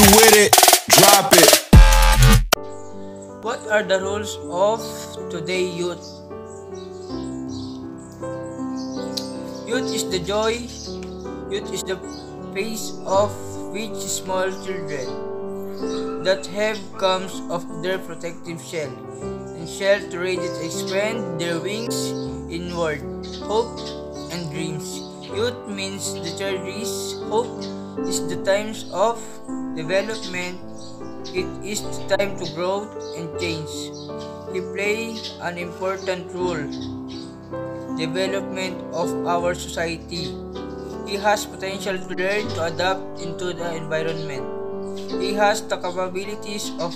you with it, drop it. What are the rules of today youth? Youth is the joy, youth is the face of which small children that have comes of their protective shell and shell to ready to expand their wings inward, hope and dreams. Youth means the cherish hope is the times of development it is the time to grow and change. He play an important role development of our society. He has potential to learn to adapt into the environment. He has the capabilities of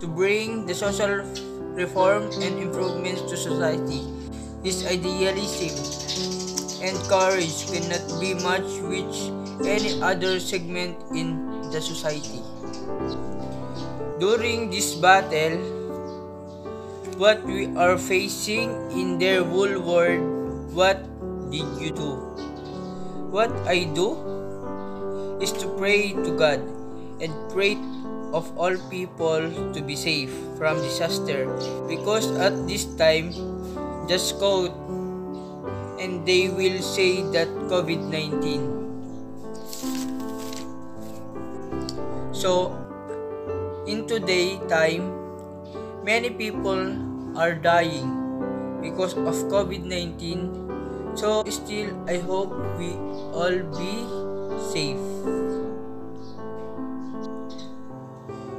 to bring the social reform and improvements to society. His idealism and courage cannot be matched with any other segment in the society. During this battle, what we are facing in their whole world, what did you do? What I do is to pray to God and pray of all people to be safe from disaster because at this time just code and they will say that COVID-19 so in today time many people are dying because of COVID-19 so still I hope we all be safe.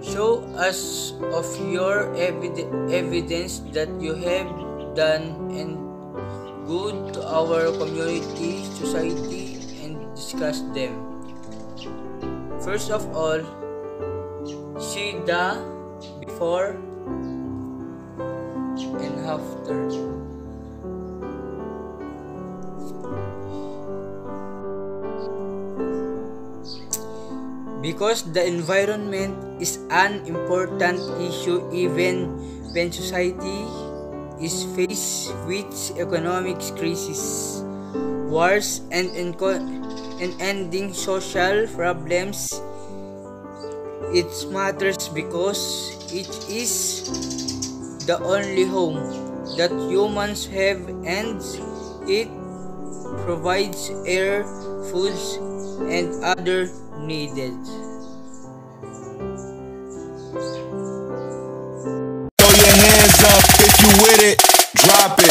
Show us of your evid- evidence that you have done and good to our community society and discuss them. First of all see the before and after. Because the environment is an important issue even when society is faced with economic crisis, wars, and, and ending social problems it matters because it is the only home that humans have and it provides air, food, and other needed. Throw your hands up if you with it. Drop it.